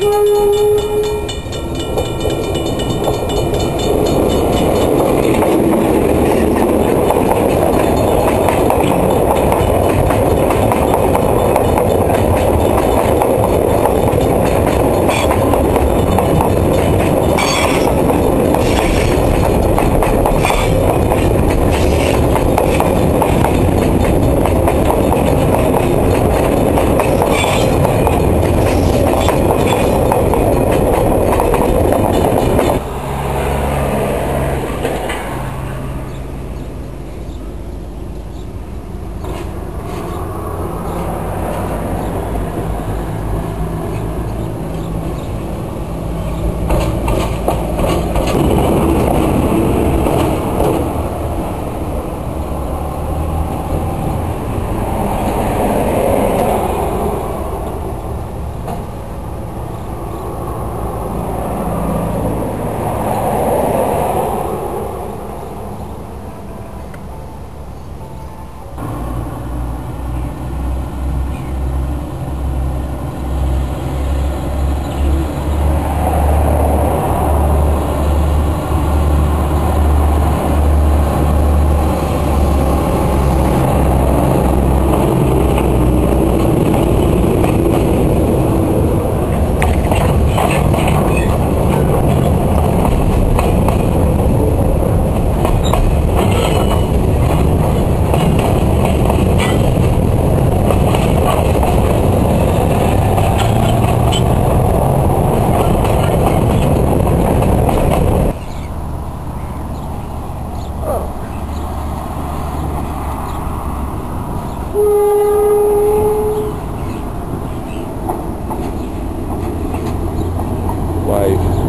Música Why?